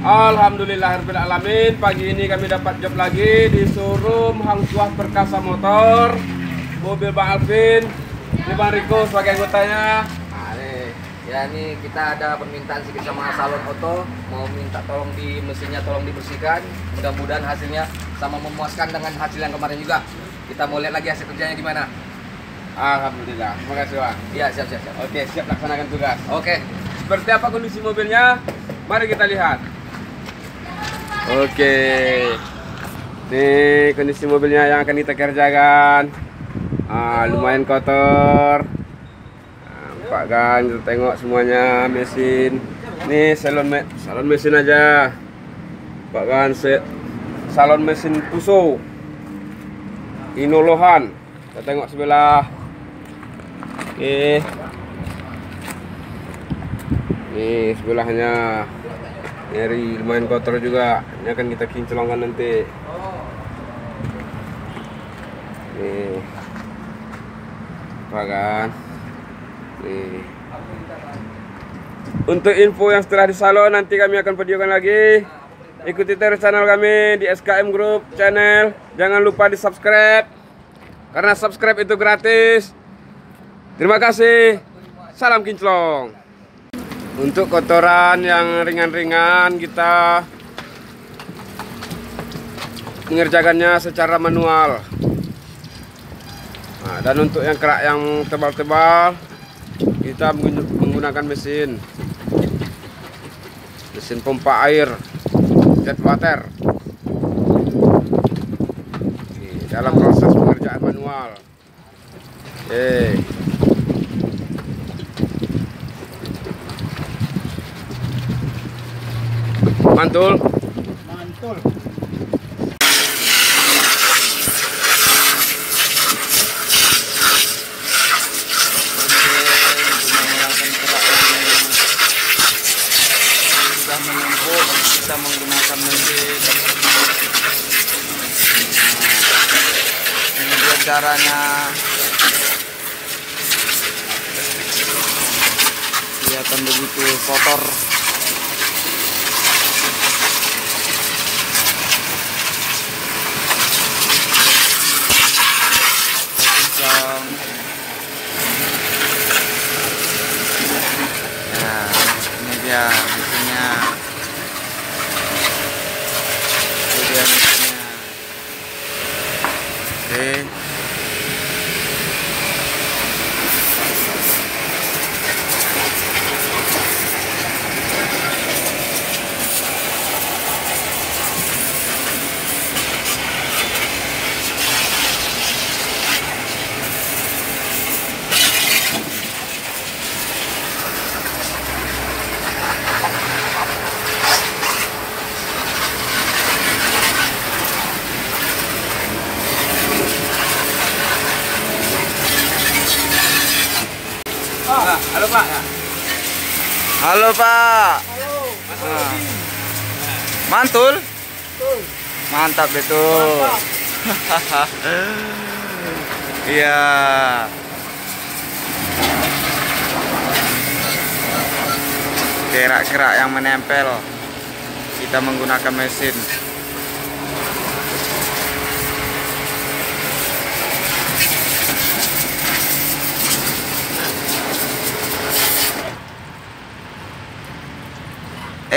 Alhamdulillah alamin. Pagi ini kami dapat job lagi di showroom Hang Tuah Perkasa Motor. Mobil Bang Alvin. Ini Bang Riko sebagai anggotanya. Nah, nih, ya ini kita ada permintaan sedikit sama salon oto mau minta tolong di mesinnya tolong dibersihkan mudah-mudahan hasilnya sama memuaskan dengan hasil yang kemarin juga kita mau lihat lagi hasil kerjanya gimana Alhamdulillah. Terima kasih Bang. iya siap siap siap Oke, siap laksanakan tugas. oke Seperti apa kondisi mobilnya? Mari kita lihat. Oke. Nih kondisi mobilnya yang akan kita kerjakan. Ah, lumayan kotor. Nampak kan? Kita tengok semuanya mesin. Nih salon me salon mesin aja. Nampak kan? Salon mesin Puso. Inolohan. Kita tengok sebelah. Oke. Nih sebelahnya Nyari lumayan kotor juga. Ini akan kita kinclongkan nanti. Nih Apa kan? Nih Untuk info yang setelah di salon Nanti kami akan videokan lagi. Ikuti terus channel kami di SKM Group channel. Jangan lupa di subscribe Karena subscribe itu gratis. Terima kasih. Salam kinclong untuk kotoran yang ringan-ringan kita mengerjakannya secara manual. Nah, dan untuk yang kerak yang tebal-tebal kita menggunakan mesin mesin pompa air jet water dalam proses pengerjaan manual. Oke. Mantul. Mantul. nah, dia caranya kelihatan begitu kotor kencang Nah, ini dia mesinnya. Ini dia mesinnya. Oke. Pak. Halo Pak. Halo. Nah. Mantul? Mantap betul. Mantap. Iya. Kerak-kerak yang menempel. Kita menggunakan mesin.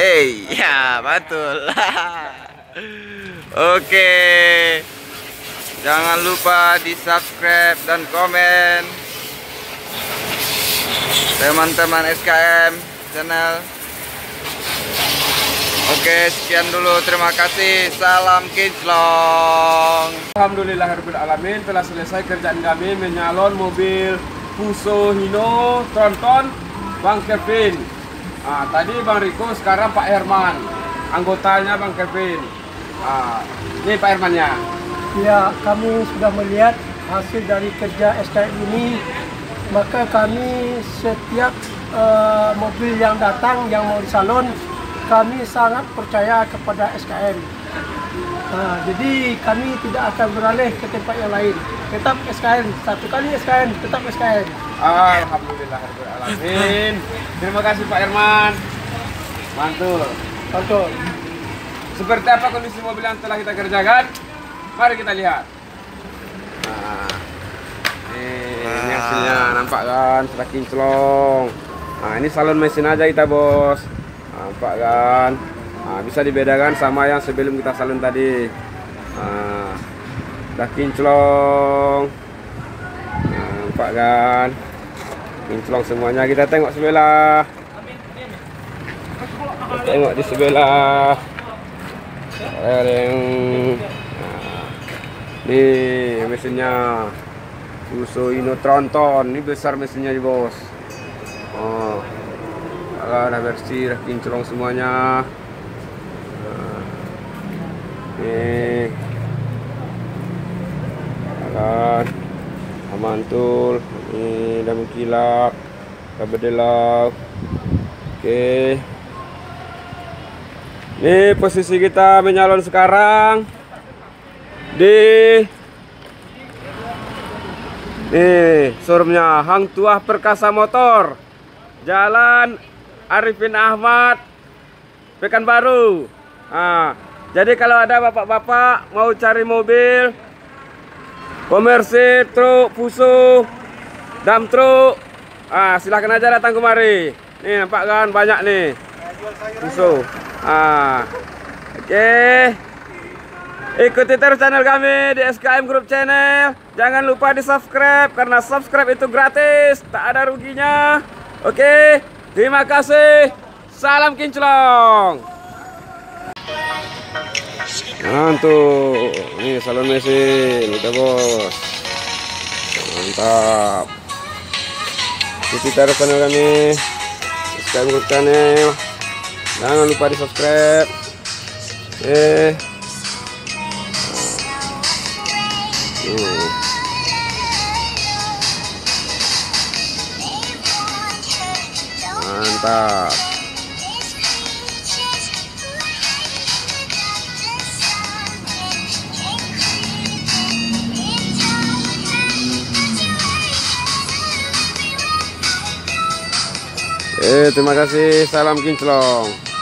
Eh, ya betul. Oke. Jangan lupa di subscribe dan komen. Teman-teman SKM channel. Oke, sekian dulu. Terima kasih. Salam kinclong. Alhamdulillahirrahmanirrahim telah selesai kerjaan kami menyalon mobil Fuso Hino Tronton Bang Kevin. Ah, tadi Bang Riko, sekarang Pak Herman. Anggotanya Bang Kevin. Ah, ini Pak Hermannya. Ya, kami sudah melihat hasil dari kerja SKM ini. Maka kami setiap eh, mobil yang datang yang mau disalon, kami sangat percaya kepada SKM. Nah, jadi kami tidak akan beralih ke tempat yang lain. Tetap SKM, satu kali SKM, tetap SKM. Alhamdulillahirrahmanirrahim. Terima kasih Pak Herman. Mantul. Contoh. seperti apa kondisi mobil yang telah kita kerjakan. Mari kita lihat. Nah, ini, ini hasilnya nampak kan sudah kinclong. Nah ini salon mesin aja kita bos. Nampak kan? Nah, bisa dibedakan sama yang sebelum kita salon tadi. Nah, udah kinclong. Nah, nampak kan? Kinclong semuanya. Kita tengok sebelah. Kita tengok di sebelah. Ada yang nah, nih mesinnya Uso Ino Tronton. Ini besar mesinnya di bos. Oh, kalau udah bersih, udah kinclong semuanya. Nah, nih, kan, amantul, ini udah mengkilap, udah berdelau. Oke. Ini posisi kita menyalon sekarang di Nih, showroomnya Hang Tuah Perkasa Motor. Jalan Arifin Ahmad Pekanbaru. Nah, jadi kalau ada bapak-bapak mau cari mobil komersil, truk, fuso, dam truk, ah silahkan aja datang kemari. Nih nampak kan banyak nih fuso. Ah, oke. Ikuti terus channel kami di SKM Group Channel. Jangan lupa di subscribe karena subscribe itu gratis, tak ada ruginya. Oke, terima kasih. Salam kinclong. Mantul. Ini salon mesin, udah bos. Mantap. Terus channel kami. SKM Group Channel. Jangan lupa di subscribe. Eh. Mantap. Eh, terima kasih. Salam kinclong.